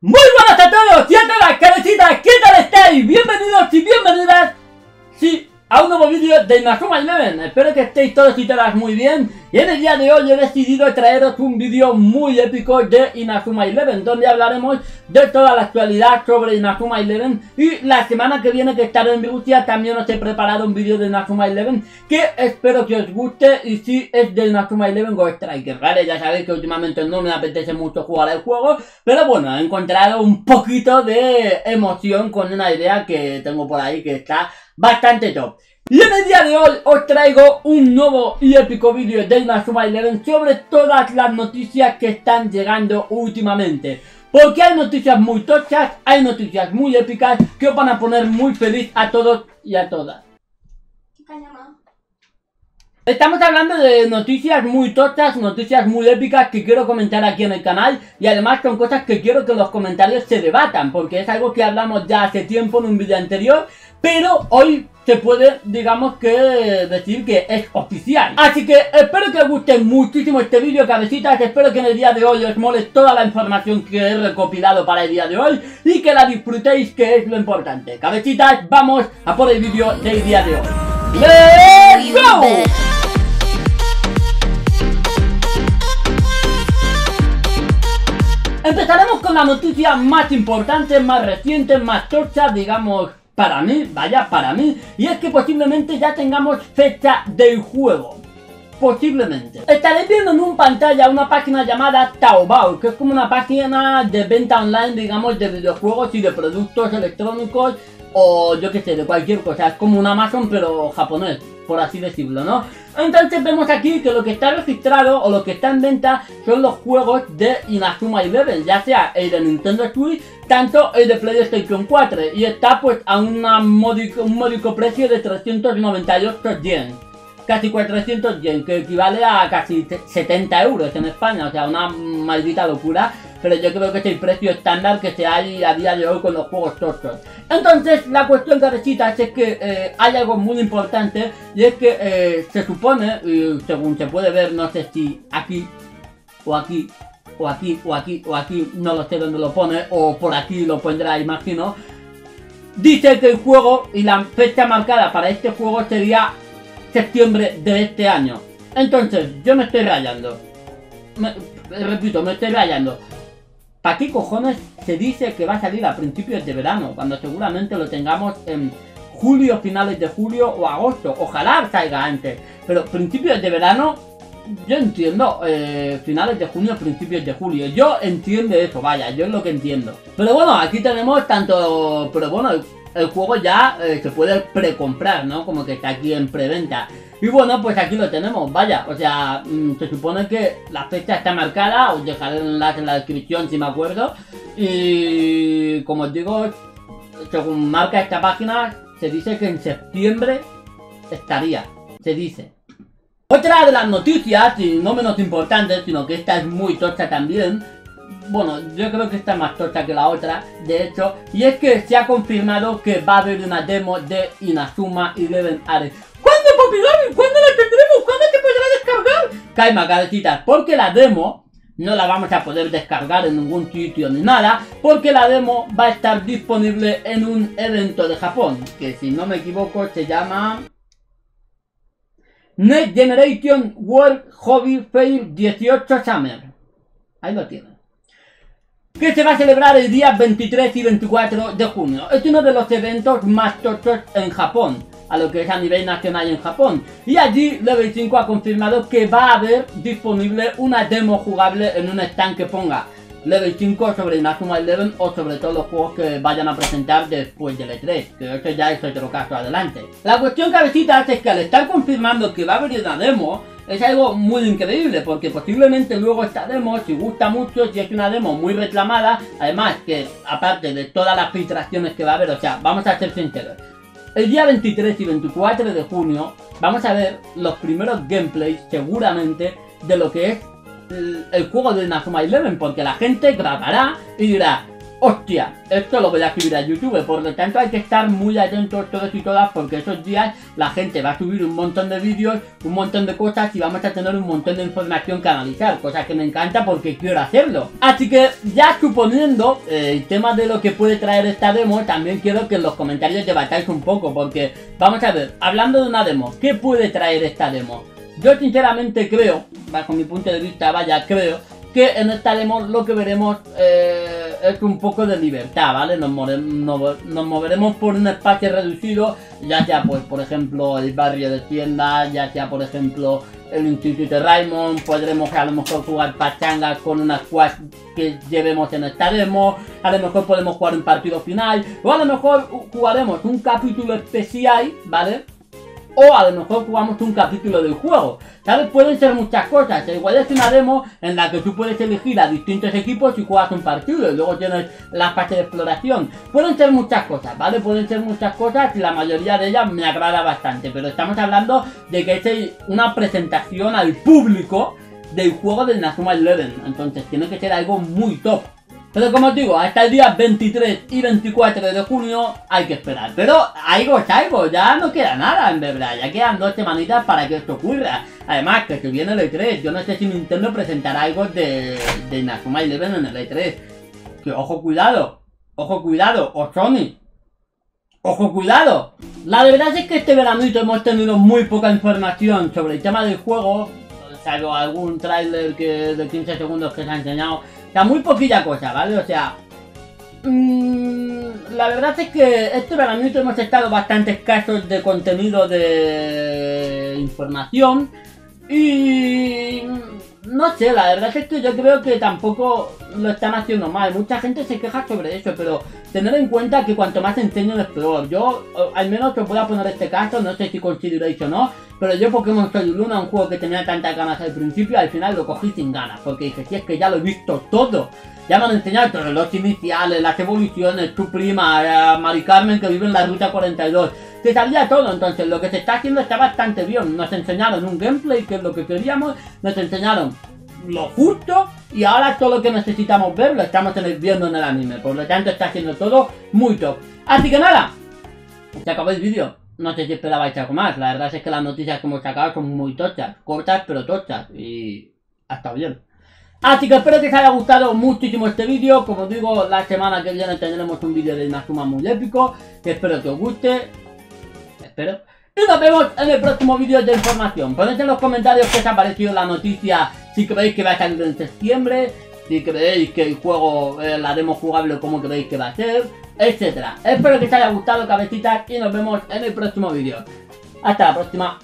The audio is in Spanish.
Muy buenas a todos a todas, cabecitas, ¿qué tal estáis? Bienvenidos y bienvenidas, sí, a un nuevo vídeo de Inazuma Eleven. Espero que estéis todos y todas muy bien. Y en el día de hoy he decidido traeros un vídeo muy épico de Inazuma Eleven, donde hablaremos de toda la actualidad sobre Inazuma Eleven. Y la semana que viene que estaré en Rusia también os he preparado un vídeo de Inazuma Eleven que espero que os guste y si es de Inazuma Eleven Go Striker, ¿vale? Ya sabéis que últimamente no me apetece mucho jugar el juego, pero bueno, he encontrado un poquito de emoción con una idea que tengo por ahí que está bastante top. Y en el día de hoy os traigo un nuevo y épico vídeo de Inazuma Eleven sobre todas las noticias que están llegando últimamente. Porque hay noticias muy tochas, hay noticias muy épicas que os van a poner muy feliz a todos y a todas. Estamos hablando de noticias muy tochas, noticias muy épicas que quiero comentar aquí en el canal y además son cosas que quiero que los comentarios se debatan porque es algo que hablamos ya hace tiempo en un vídeo anterior pero hoy se puede, digamos que, decir que es oficial. Así que espero que os guste muchísimo este vídeo, cabecitas. Espero que en el día de hoy os mole toda la información que he recopilado para el día de hoy y que la disfrutéis, que es lo importante. Cabecitas, vamos a por el vídeo del día de hoy. ¡Let's go! Empezaremos con la noticia más importante, más reciente, más torcha, digamos, para mí, vaya, para mí, y es que posiblemente ya tengamos fecha del juego. Posiblemente. Estaréis viendo en un pantalla una página llamada Taobao, que es como una página de venta online, digamos, de videojuegos y de productos electrónicos o yo que sé, de cualquier cosa. Es como un Amazon pero japonés, por así decirlo, ¿no? Entonces vemos aquí que lo que está registrado o lo que está en venta son los juegos de Inazuma Eleven, ya sea el de Nintendo Switch, tanto el de PlayStation 4, y está pues a una módico, un módico precio de 398 yen casi 400 yen, que equivale a casi 70 euros en España, o sea, una maldita locura, pero yo creo que es el precio estándar que se hay a día de hoy con los juegos tortos. Entonces, la cuestión cabecitas es que eh, hay algo muy importante, y es que eh, se supone, y según se puede ver, no sé si aquí, o aquí, o aquí, o aquí, o aquí, no lo sé dónde lo pone, o por aquí lo pondrá, imagino, dice que el juego y la fecha marcada para este juego sería septiembre de este año. Entonces, yo me estoy rayando. repito, me estoy rayando. ¿Para qué cojones se dice que va a salir a principios de verano? Cuando seguramente lo tengamos en julio, finales de julio o agosto. Ojalá salga antes. Pero principios de verano, yo entiendo. Eh, finales de junio, principios de julio. Yo entiendo eso, vaya, yo es lo que entiendo. Pero bueno, aquí tenemos tanto... Pero bueno, el juego ya eh, se puede precomprar, ¿no? Como que está aquí en preventa. Y bueno, pues aquí lo tenemos, vaya, o sea, mm, se supone que la fecha está marcada, os dejaré el enlace en la descripción si me acuerdo. Y como os digo, según marca esta página, se dice que en septiembre estaría, se dice. Otra de las noticias, y no menos importante, sino que esta es muy tocha también, bueno, yo creo que esta es más torta que la otra, de hecho, y es que se ha confirmado que va a haber una demo de Inazuma Eleven Are. Descargar? Calma, porque la demo no la vamos a poder descargar en ningún sitio ni nada, porque la demo va a estar disponible en un evento de Japón, que si no me equivoco se llama... Next Generation World Hobby Fair 18 Summer. Ahí lo tienen que se va a celebrar el día 23 y 24 de junio. Es uno de los eventos más tochos en Japón, a lo que es a nivel nacional en Japón. Y allí Level 5 ha confirmado que va a haber disponible una demo jugable en un stand que ponga Level 5 sobre Inazuma Eleven o sobre todos los juegos que vayan a presentar después del E3, que eso ya es otro caso adelante. La cuestión cabecita es que al estar confirmando que va a haber una demo, es algo muy increíble porque posiblemente luego esta demo, si gusta mucho, si es una demo muy reclamada, además que aparte de todas las filtraciones que va a haber, o sea, vamos a ser sinceros, el día 23 y 24 de junio vamos a ver los primeros gameplays seguramente de lo que es el, juego de Nazuma Eleven porque la gente grabará y dirá hostia, esto lo voy a subir a YouTube, por lo tanto hay que estar muy atentos todos y todas porque esos días la gente va a subir un montón de vídeos, un montón de cosas y vamos a tener un montón de información que analizar, cosa que me encanta porque quiero hacerlo. Así que ya suponiendo eh, el tema de lo que puede traer esta demo, también quiero que en los comentarios debatáis un poco porque vamos a ver, hablando de una demo, ¿qué puede traer esta demo? Yo sinceramente creo, bajo mi punto de vista, vaya, creo que en esta demo lo que veremos eh, un poco de libertad, ¿vale? Nos, moveremos por un espacio reducido, ya sea, pues, por ejemplo, el barrio de tiendas, ya sea, por ejemplo, el Instituto de Raymond, podremos a lo mejor jugar pachangas con unas squad que llevemos en esta demo, a lo mejor podemos jugar un partido final, o a lo mejor jugaremos un capítulo especial, ¿vale? O a lo mejor jugamos un capítulo del juego. ¿Sabes? Pueden ser muchas cosas. Igual es una demo en la que tú puedes elegir a distintos equipos y juegas un partido y luego tienes la fase de exploración. Pueden ser muchas cosas, ¿vale? Pueden ser muchas cosas y la mayoría de ellas me agrada bastante. Pero estamos hablando de que es una presentación al público del juego del Nazuma Eleven. Entonces tiene que ser algo muy top. Pero como os digo, hasta el día 23 y 24 de junio hay que esperar. Pero algo es algo, ya no queda nada en verdad. Ya quedan dos semanitas para que esto ocurra. Además, que se viene el E3. Yo no sé si Nintendo presentará algo de, de Nakuma Eleven en el E3. Que ojo cuidado, ojo cuidado, o Sony. ¡Ojo, cuidado! La verdad es que este veranito hemos tenido muy poca información sobre el tema del juego, salvo algún tráiler de 15 segundos que se ha enseñado o sea, muy poquilla cosa, ¿vale? O sea... Mmm, la verdad es que este verano hemos estado bastante escasos de contenido de información. Y... No sé, la verdad es que yo creo que tampoco lo están haciendo mal. Mucha gente se queja sobre eso, pero tener en cuenta que cuanto más enseño es peor. Yo, al menos te voy a poner este caso, no sé si consideráis o no, pero yo Pokémon Sol Luna, un juego que tenía tantas ganas al principio, al final lo cogí sin ganas, porque dije, si es que ya lo he visto todo. Ya me han enseñado todos los iniciales, las evoluciones, tu prima, eh, Mari Carmen que vive en la ruta 42. Se sabía todo, entonces lo que se está haciendo está bastante bien. Nos enseñaron un gameplay, que es lo que queríamos, nos enseñaron lo justo y ahora todo lo que necesitamos ver lo estamos viendo en el anime. Por lo tanto está haciendo todo muy top. Así que nada, se acabó el vídeo. No sé si esperabais algo más. La verdad es que las noticias que hemos sacado son muy tochas. Cortas pero tochas. Y hasta bien. Así que espero que os haya gustado muchísimo este vídeo. Como digo, la semana que viene tendremos un vídeo de Inazuma muy épico. Que espero que os guste. Y nos vemos en el próximo vídeo de información. Poned en los comentarios qué os ha parecido la noticia. Si creéis que va a salir en septiembre. Si creéis que el juego, eh, la demo jugable, cómo creéis que va a ser etcétera. Espero que os haya gustado cabecitas y nos vemos en el próximo vídeo. Hasta la próxima.